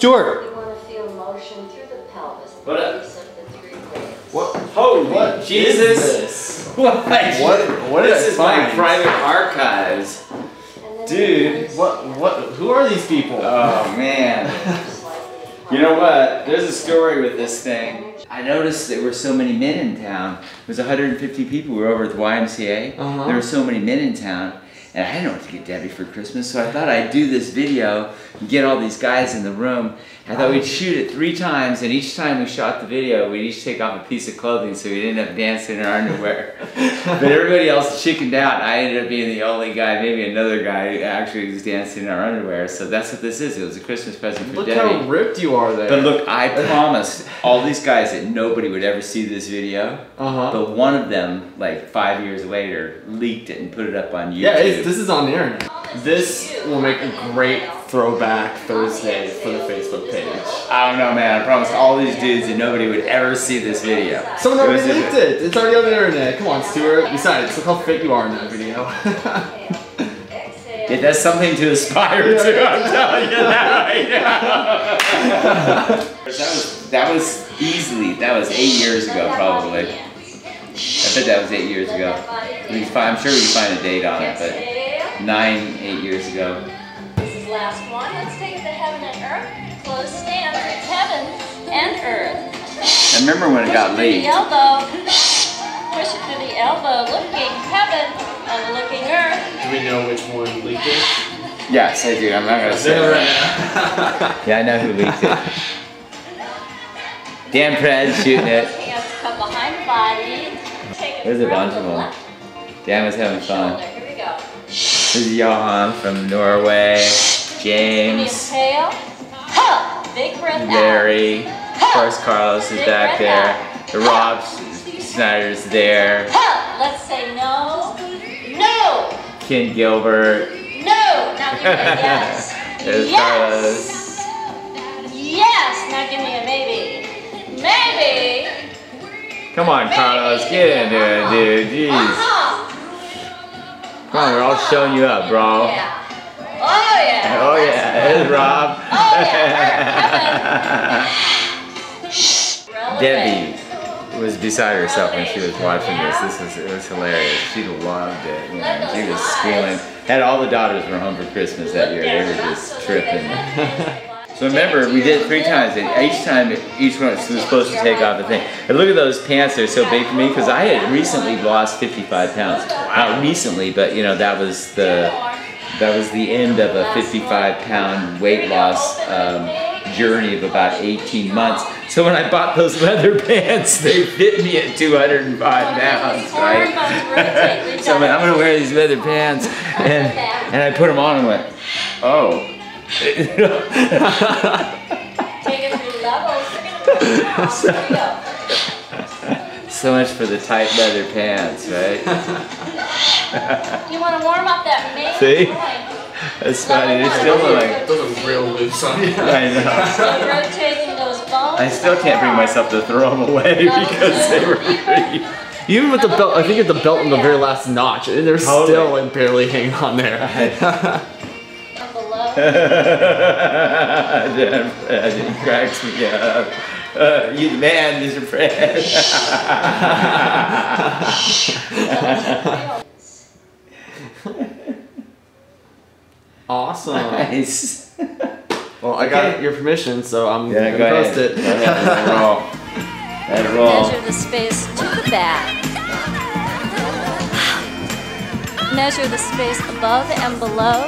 Stuart. You want to feel motion through the pelvis, the What up? of the three ribs. What? Holy What Jesus! is this? What? What- what did This I is my private archives. Dude, What? What? Who are these people? Oh man. You know what? There's a story with this thing. I noticed there were so many men in town. There was 150 people. We were over at the YMCA. Uh-huh. There were so many men in town. And I didn't know what to get Debbie for Christmas, so I thought I'd do this video and get all these guys in the room. I thought we'd shoot it three times, and each time we shot the video, we'd each take off a piece of clothing so we'd end up dancing in our underwear. but everybody else chickened out, and I ended up being the only guy, maybe another guy, who actually was dancing in our underwear. So that's what this is. It was a Christmas present for Look Debbie. how ripped you are there. But look, I promised all these guys that nobody would ever see this video. Uh huh. But one of them, like five years later, leaked it and put it up on YouTube. Yeah, it's, this is on the internet. This will make a great throwback Thursday for the Facebook page. I don't know, man. I promised all these dudes that nobody would ever see this video. Someone already was- leaked it. It's already on the internet. Come on, Stuart. Besides, look how fit you are in that video. It does something to aspire to. I'm telling you that right now. that was that was easily that was eight years ago, probably. I bet that was eight years ago. We find, I'm sure we can find a date on it, but nine, eight years ago. This is last one. Let's take it to heaven and earth. Close stance. It's heaven and earth. I remember when it Push got it through the leaked. elbow. Push it through the elbow. Looking heaven and looking earth. Do we know which one leaked it? Yes, I do. I'm not gonna say that. Yeah, I know who leaked it. Dan Pred shooting it. Hands come behind the body. There's a bunch of them. Dan was having fun. shoulder. Here we go. This is Johan from Norway. Give me a James, inhale. Big breath out. Larry, of course Carlos is back there. out. Rob Snyder's there. Let's say no. No. Ken Gilbert. No. Now yes. There's yes. Yes. Come on, Carlos, get in it, dude. Jeez. Uh-huh. Come on, we're all showing you up, bro. Yeah. Oh yeah. Oh yeah, there's Rob. Relevant. Debbie was beside herself when she was watching this. This was it was hilarious. She loved it. She was squealing. Had all the daughters were home for Christmas that year. They were just tripping. So remember, we did it three times, and each time, each one was supposed to take off the thing. And look at those pants; they're so big for me because I had recently lost 55 pounds. Not recently, but you know that was the that was the end of a 55 pound weight loss um, journey of about 18 months. So when I bought those leather pants, they fit me at 205 pounds, right? so I'm, like, I'm gonna wear these leather pants, and and I put them on and went, oh. Take it through levels. We're gonna push it off. Here we go. so much for the tight leather pants, right? You want to warm up that main See? joint. That's funny. They still look like. Those are real loose on you. I know. So rotating those bones. I still can't bring myself to throw them away because they were pretty. Even with the belt, I think it's the belt in the very last notch, and they're Totally. still like barely hanging on there. And below. it cracks me up. Uh, you the man, Mr. Fred. awesome. nice. Well, I got Okay. your permission, so I'm Yeah, gonna go ahead. it. Go ahead. Roll. Let it roll. Measure the space to the back. Measure the space above and below.